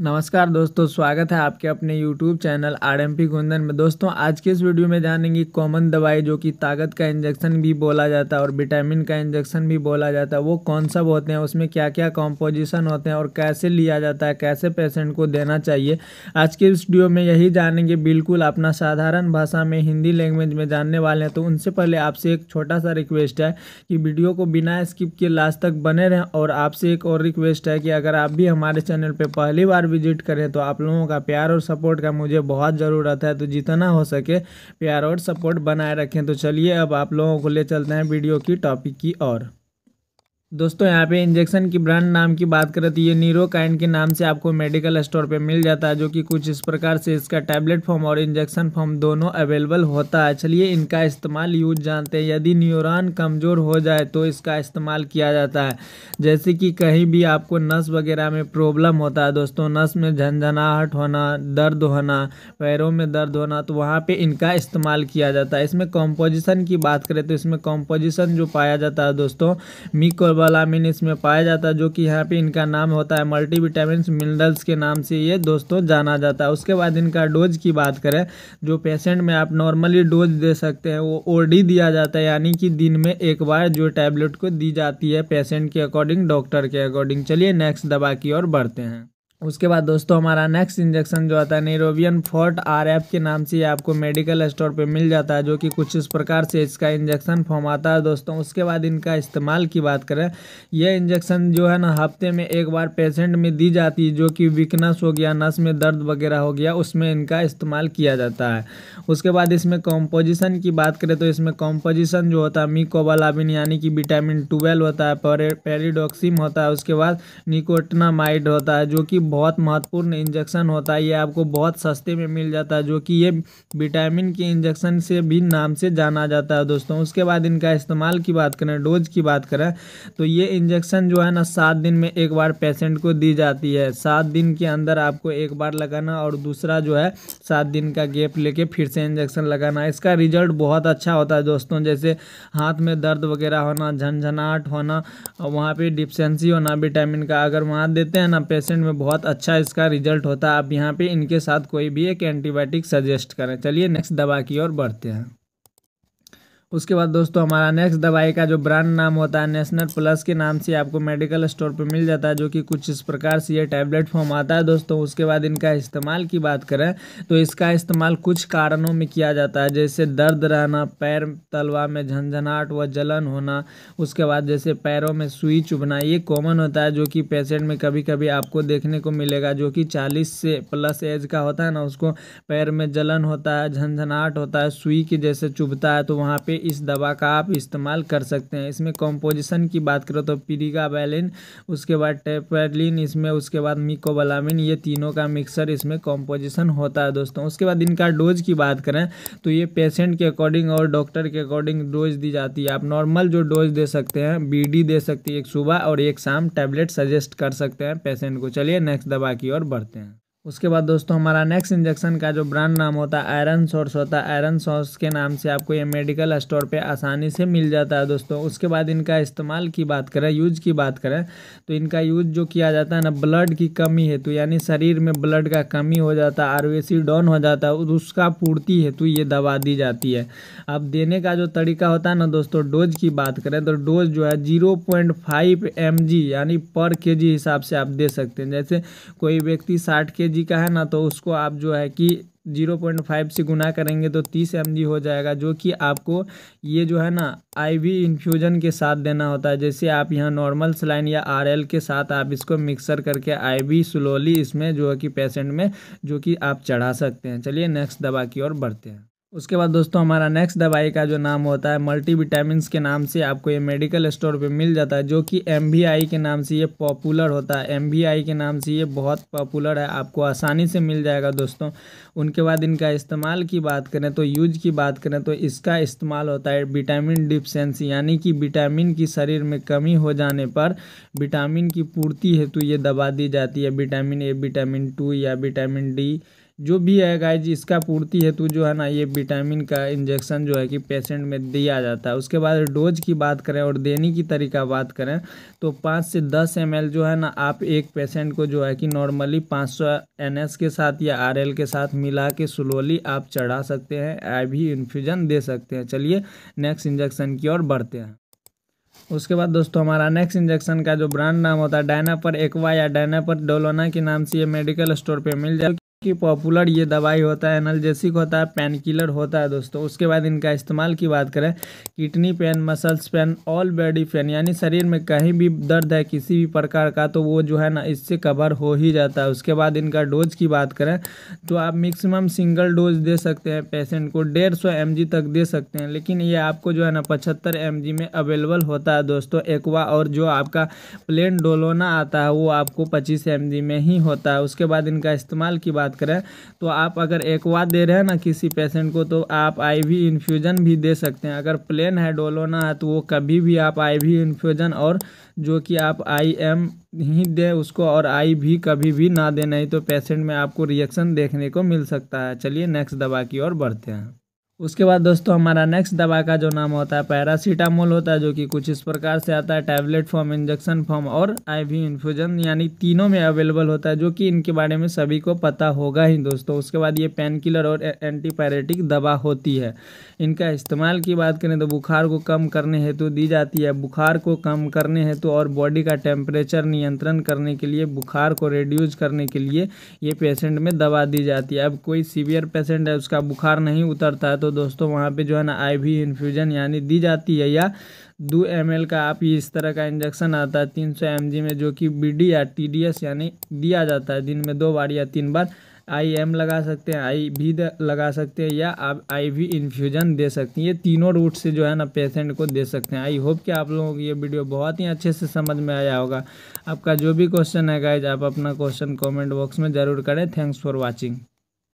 नमस्कार दोस्तों, स्वागत है आपके अपने YouTube channel R M P Kundan में। दोस्तों, आज के इस वीडियो में जानेंगे कॉमन दवाई जो कि ताकत का इंजेक्शन भी बोला जाता है और विटामिन का इंजेक्शन भी बोला जाता है, वो कौन सब होते हैं, उसमें क्या क्या कॉम्पोजिशन होते हैं और कैसे लिया जाता है, कैसे पेशेंट को देना चाहिए। आज के इस वीडियो में यही जानेंगे बिल्कुल अपना साधारण भाषा में हिंदी लैंग्वेज में जानने वाले हैं तो उनसे पहले आपसे एक छोटा सा रिक्वेस्ट है कि वीडियो को बिना स्किप के लास्ट तक बने रहें और आपसे एक और रिक्वेस्ट है कि अगर आप भी हमारे चैनल पर पहली बार विज़िट करें तो आप लोगों का प्यार और सपोर्ट का मुझे बहुत ज़रूरत है। तो जितना हो सके प्यार और सपोर्ट बनाए रखें। तो चलिए अब आप लोगों को ले चलते हैं वीडियो की टॉपिक की और दोस्तों, यहाँ पे इंजेक्शन की ब्रांड नाम की बात करें तो ये नीरोकाइन के नाम से आपको मेडिकल स्टोर पे मिल जाता है, जो कि कुछ इस प्रकार से इसका टैबलेट फॉर्म और इंजेक्शन फॉर्म दोनों अवेलेबल होता है। चलिए, इनका इस्तेमाल यूज़ जानते हैं। यदि न्यूरॉन कमज़ोर हो जाए तो इसका इस्तेमाल किया जाता है। जैसे कि कहीं भी आपको नस वगैरह में प्रॉब्लम होता है, दोस्तों, नस में झंझनाहट होना, दर्द होना, पैरों में दर्द होना तो वहाँ पर इनका इस्तेमाल किया जाता है। इसमें कॉम्पोजिशन की बात करें तो इसमें कॉम्पोजिशन जो पाया जाता है, दोस्तों मिको कोबालामिन इसमें पाया जाता है, जो कि यहाँ पे इनका नाम होता है मल्टी विटामिन मिनरल्स के नाम से ये दोस्तों जाना जाता है। उसके बाद इनका डोज की बात करें, जो पेशेंट में आप नॉर्मली डोज दे सकते हैं, वो ओडी दिया जाता है, यानी कि दिन में एक बार जो टैबलेट को दी जाती है पेशेंट के अकॉर्डिंग डॉक्टर के अकॉर्डिंग चलिए नेक्स्ट दवा की ओर बढ़ते हैं। उसके बाद दोस्तों, हमारा नेक्स्ट इंजेक्शन जो आता है नेरोवियन फोर्ट आर एफ़ के नाम से आपको मेडिकल स्टोर पे मिल जाता है, जो कि कुछ इस प्रकार से इसका इंजेक्शन फॉर्म आता है दोस्तों। उसके बाद इनका इस्तेमाल की बात करें यह इंजेक्शन जो है ना, हफ़्ते में एक बार पेशेंट में दी जाती है, जो कि वीकनेस हो गया, नस में दर्द वगैरह हो गया, उसमें इनका इस्तेमाल किया जाता है। उसके बाद इसमें कॉम्पोजिशन की बात करें तो इसमें कॉम्पोजिशन जो होता है मिकोबालाबिन यानी कि विटामिन ट्वेल्व होता है पेरिडोक्सिम होता है, उसके बाद निकोटनामाइड होता है, जो कि बहुत महत्वपूर्ण इंजेक्शन होता है, ये आपको बहुत सस्ते में मिल जाता है, जो कि ये विटामिन के इंजेक्शन से भी नाम से जाना जाता है दोस्तों। उसके बाद इनका इस्तेमाल की बात करें, डोज की बात करें तो ये इंजेक्शन जो है ना, सात दिन में एक बार पेशेंट को दी जाती है। सात दिन के अंदर आपको एक बार लगाना और दूसरा जो है, सात दिन का गैप लेके फिर से इंजेक्शन लगाना। इसका रिज़ल्ट बहुत अच्छा होता है दोस्तों, जैसे हाथ में दर्द वगैरह होना झंझनाहट होना, वहाँ पर डिप्सेंसी होना, विटामिन का अगर वहाँ देते हैं ना, पेशेंट में बहुत बहुत अच्छा इसका रिज़ल्ट होता है। आप यहाँ पे इनके साथ कोई भी एक एंटीबायोटिक सजेस्ट करें। चलिए नेक्स्ट दवा की ओर बढ़ते हैं। उसके बाद दोस्तों, हमारा नेक्स्ट दवाई का जो ब्रांड नाम होता है नेशनल प्लस के नाम से आपको मेडिकल स्टोर पर मिल जाता है, जो कि कुछ इस प्रकार से ये टैबलेट फॉर्म आता है। दोस्तों, उसके बाद इनका इस्तेमाल की बात करें तो इसका इस्तेमाल कुछ कारणों में किया जाता है। जैसे दर्द रहना, पैर तलवा में झंझनाहट व जलन होना, उसके बाद जैसे पैरों में सुई चुभना ये कॉमन होता है, जो कि पेशेंट में कभी कभी आपको देखने को मिलेगा, जो कि चालीस से प्लस एज का होता है ना, उसको पैर में जलन होता है, झंझनाहट होता है सुई के जैसे चुभता है तो वहाँ पर इस दवा का आप इस्तेमाल कर सकते हैं। इसमें कॉम्पोजिशन की बात करो तो पीरिका बैलिन उसके बाद टेपरलिन इसमें उसके बाद मिकोबलामिन ये तीनों का मिक्सर इसमें कॉम्पोजिशन होता है दोस्तों। उसके बाद इनका डोज की बात करें तो ये पेशेंट के अकॉर्डिंग और डॉक्टर के अकॉर्डिंग डोज दी जाती है। आप नॉर्मल जो डोज दे सकते हैं बीडी दे सकती है एक सुबह और एक शाम टैबलेट सजेस्ट कर सकते हैं पेशेंट को। चलिए नेक्स्ट दवा की ओर बढ़ते हैं। उसके बाद दोस्तों, हमारा नेक्स्ट इंजेक्शन का जो ब्रांड नाम होता है आयरन सोर्स होता है। आयरन सोर्स के नाम से आपको ये मेडिकल स्टोर पे आसानी से मिल जाता है दोस्तों। उसके बाद इनका इस्तेमाल की बात करें यूज़ की बात करें तो इनका यूज़ जो किया जाता है ना ब्लड की कमी हेतु, यानी शरीर में ब्लड का कमी हो जाता है आर डाउन हो जाता है उसका पूर्ति हेतु ये दवा दी जाती है। अब देने का जो तरीका होता है ना दोस्तों डोज की बात करें तो डोज जो है zero point five M G यानी पर के जी हिसाब से आप दे सकते हैं। जैसे कोई व्यक्ति साठ के जी का है ना तो उसको आप जो है कि ज़ीरो पॉइंट फाइव से गुना करेंगे तो तीस एम हो जाएगा, जो कि आपको ये जो है ना आईवी इन्फ्यूजन के साथ देना होता है। जैसे आप यहाँ नॉर्मल सलाइन या आरएल के साथ आप इसको मिक्सर करके आईवी स्लोली इसमें जो है कि पेशेंट में जो कि आप चढ़ा सकते हैं। चलिए नेक्स्ट दवा की ओर बढ़ते हैं। उसके बाद दोस्तों, हमारा नेक्स्ट दवाई का जो नाम होता है मल्टी विटामिन के नाम से आपको ये मेडिकल स्टोर पे मिल जाता है, जो कि एम के नाम से ये पॉपुलर होता है। एम के नाम से ये बहुत पॉपुलर है, आपको आसानी से मिल जाएगा दोस्तों। उनके बाद इनका इस्तेमाल की बात करें तो यूज़ की बात करें तो इसका इस्तेमाल होता है विटामिन डिफिशेंसी यानी कि विटामिन की शरीर में कमी हो जाने पर विटामिन की पूर्ति हेतु ये दवा दी जाती है विटामिन ए विटामिन टू या विटामिन डी जो भी है गाइज़ इसका पूर्ति हेतु जो है ना, ये विटामिन का इंजेक्शन जो है कि पेशेंट में दिया जाता है। उसके बाद डोज की बात करें और देने की तरीका बात करें तो पाँच से दस एम जो है ना, आप एक पेशेंट को जो है कि नॉर्मली पाँच सौ के साथ या आरएल के साथ मिला के स्लोली आप चढ़ा सकते हैं आई इन्फ्यूजन दे सकते हैं। चलिए नेक्स्ट इंजेक्शन की ओर बढ़ते हैं। उसके बाद दोस्तों, हमारा नेक्स्ट इंजेक्शन का जो ब्रांड नाम होता है डायनापर एक्वा या डायनापर डोलोना के नाम से ये मेडिकल स्टोर पे मिल जाएगा। कि पॉपुलर ये दवाई होता है एनर्जेसिक होता है पेन किलर होता है दोस्तों। उसके बाद इनका इस्तेमाल की बात करें kidney pain muscles pain all body pain यानी शरीर में कहीं भी दर्द है किसी भी प्रकार का तो वो जो है ना, इससे कवर हो ही जाता है। उसके बाद इनका डोज की बात करें तो आप मैक्सिमम सिंगल डोज दे सकते हैं पेशेंट को डेढ़ सौ तक दे सकते हैं। लेकिन ये आपको जो है ना, पचहत्तर एम में अवेलेबल होता है दोस्तों। एक्वा और जो आपका प्लेन डोलोना आता है, वो आपको पच्चीस एम में ही होता है। उसके बाद इनका इस्तेमाल की बात बात करें तो आप अगर एक बार दे रहे हैं ना किसी पेशेंट को तो आप आईवी इन्फ्यूजन भी दे सकते हैं। अगर प्लेन है डोलोना है तो वो कभी भी आप आईवी इन्फ्यूजन और जो कि आप आई एम ही दे, उसको और आई भी कभी भी ना दे, नहीं तो पेशेंट में आपको रिएक्शन देखने को मिल सकता है। चलिए नेक्स्ट दवा की ओर बढ़ते हैं। उसके बाद दोस्तों, हमारा नेक्स्ट दवा का जो नाम होता है पैरासीटामोल होता है, जो कि कुछ इस प्रकार से आता है टैबलेट फॉर्म इंजेक्शन फॉर्म और आईवी इन्फ्यूजन यानी तीनों में अवेलेबल होता है, जो कि इनके बारे में सभी को पता होगा ही दोस्तों। उसके बाद ये पेन किलर और एंटीपायरेटिक दवा होती है। इनका इस्तेमाल की बात करें तो बुखार को कम करने हेतु दी जाती है। बुखार को कम करने हेतु और बॉडी का टेम्परेचर नियंत्रण करने के लिए, बुखार को रिड्यूज करने के लिए ये पेशेंट में दवा दी जाती है। अब कोई सीवियर पेशेंट है, उसका बुखार नहीं उतरता है तो दोस्तों, वहाँ पे जो है ना आईवी इन्फ्यूजन यानी दी जाती है या दो एम का आप इस तरह का इंजेक्शन आता है, तीन सौ में जो कि बीडी या टीडीएस यानी दिया जाता है। दिन में दो बार या तीन बार आई एम लगा सकते हैं आई भी लगा सकते हैं या आप आई वी इन्फ्यूजन दे सकते हैं। ये तीनों रूट से जो है ना पेशेंट को दे सकते हैं। आई होप कि आप लोगों को ये वीडियो बहुत ही अच्छे से समझ में आया होगा। आपका जो भी क्वेश्चन है गाइज़ आप अपना क्वेश्चन कमेंट बॉक्स में ज़रूर करें। Thanks for watching